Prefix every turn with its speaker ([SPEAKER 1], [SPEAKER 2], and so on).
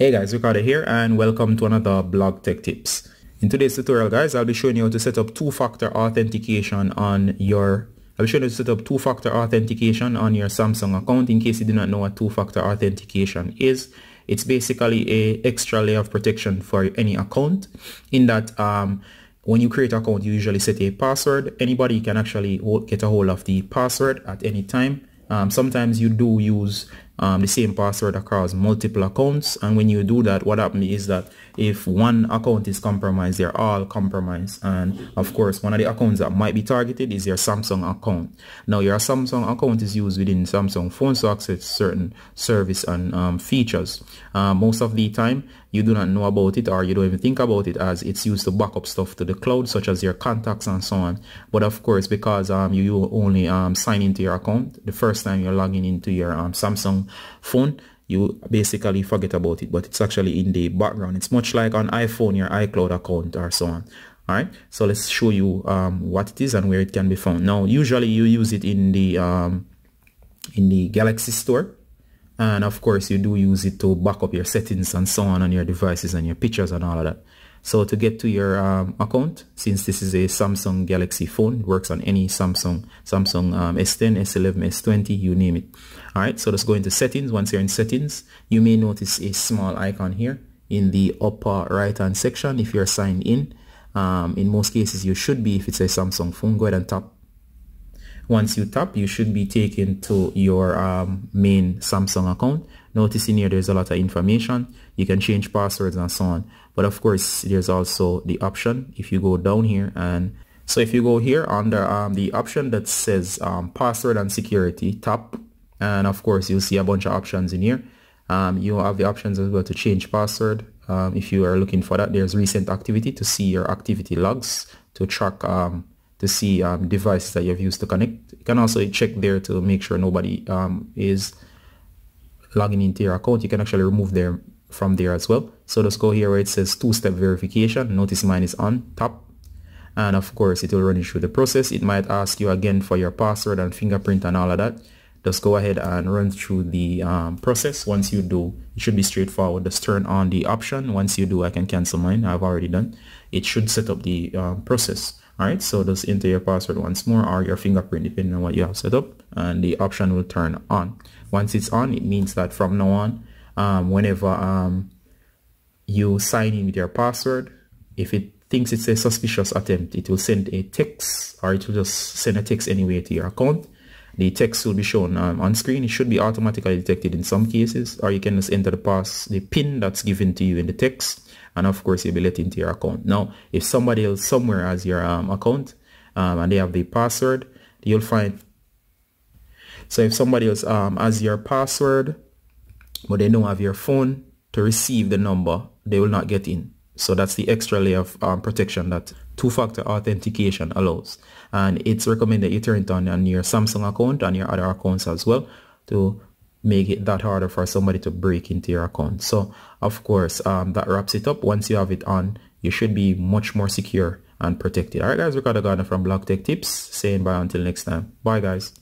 [SPEAKER 1] Hey guys, Ricardo here and welcome to another blog tech tips. In today's tutorial guys, I'll be showing you how to set up two-factor authentication on your I'll be showing you how to set up two-factor authentication on your Samsung account in case you do not know what two-factor authentication is. It's basically a extra layer of protection for any account in that um, when you create an account, you usually set a password. Anybody can actually get a hold of the password at any time. Um, sometimes you do use um, the same password across multiple accounts. And when you do that what happens is that if one account is compromised they're all compromised. And of course one of the accounts that might be targeted is your Samsung account. Now your Samsung account is used within Samsung phones to access certain service and um, features. Uh, most of the time you do not know about it or you don't even think about it as it's used to back up stuff to the cloud such as your contacts and so on. But of course because um, you only um, sign into your account the first time you're logging into your um, Samsung phone you basically forget about it but it's actually in the background. It's much like on iphone your icloud account or so on. All right so let's show you um, what it is and where it can be found. Now usually you use it in the um, in the galaxy store and of course you do use it to back up your settings and so on on your devices and your pictures and all of that so to get to your um, account, since this is a Samsung Galaxy phone, works on any Samsung, Samsung um, S10, S11, S20, you name it. All right, so let's go into settings. Once you're in settings, you may notice a small icon here in the upper right hand section if you're signed in. Um, in most cases, you should be if it's a Samsung phone. Go ahead and tap. Once you tap, you should be taken to your um, main Samsung account. Notice in here there's a lot of information. You can change passwords and so on. But of course, there's also the option if you go down here and so if you go here under um, the option that says um, password and security, tap and of course you'll see a bunch of options in here. Um, you have the options as well to change password. Um, if you are looking for that, there's recent activity to see your activity logs to track um, to see um, devices that you've used to connect. You can also check there to make sure nobody is logging into your account. You can actually remove them from there as well. So let's go here where it says two-step verification. Notice mine is on top. And of course, it will run you through the process. It might ask you again for your password and fingerprint and all of that. Just go ahead and run through the um, process. Once you do, it should be straightforward. Just turn on the option. Once you do, I can cancel mine. I've already done. It should set up the um, process. All right, so just enter your password once more or your fingerprint, depending on what you have set up, and the option will turn on. Once it's on, it means that from now on, um, whenever um, you sign in with your password, if it thinks it's a suspicious attempt, it will send a text or it will just send a text anyway to your account. The text will be shown um, on screen. It should be automatically detected in some cases, or you can just enter the pass, the pin that's given to you in the text, and of course you'll be let into your account. Now, if somebody else somewhere has your um, account um, and they have the password, you'll find. So if somebody else um, has your password but they don't have your phone to receive the number, they will not get in. So that's the extra layer of um, protection that two-factor authentication allows. And it's recommended you turn it on on your Samsung account and your other accounts as well to make it that harder for somebody to break into your account. So of course, um, that wraps it up. Once you have it on, you should be much more secure and protected. All right, guys, Ricardo Gardener from Blog Tech Tips saying bye until next time. Bye, guys.